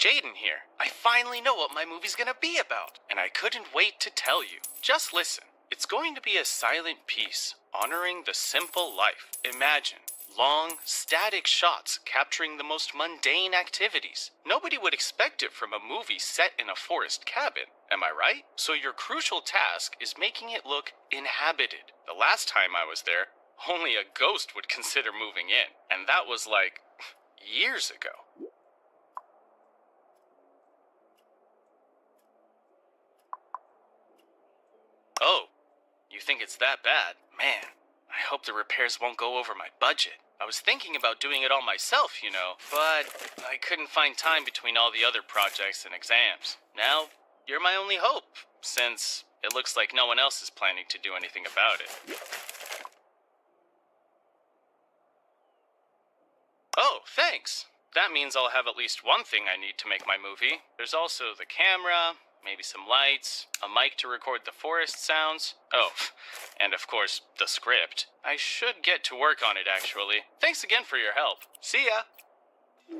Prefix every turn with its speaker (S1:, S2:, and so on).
S1: Jaden here. I finally know what my movie's gonna be about, and I couldn't wait to tell you. Just listen. It's going to be a silent piece honoring the simple life. Imagine long, static shots capturing the most mundane activities. Nobody would expect it from a movie set in a forest cabin. Am I right? So your crucial task is making it look inhabited. The last time I was there, only a ghost would consider moving in, and that was like years ago. Oh, you think it's that bad? Man, I hope the repairs won't go over my budget. I was thinking about doing it all myself, you know, but I couldn't find time between all the other projects and exams. Now, you're my only hope, since it looks like no one else is planning to do anything about it. Oh, thanks. That means I'll have at least one thing I need to make my movie. There's also the camera, maybe some lights, a mic to record the forest sounds. Oh, and of course, the script. I should get to work on it actually. Thanks again for your help. See ya!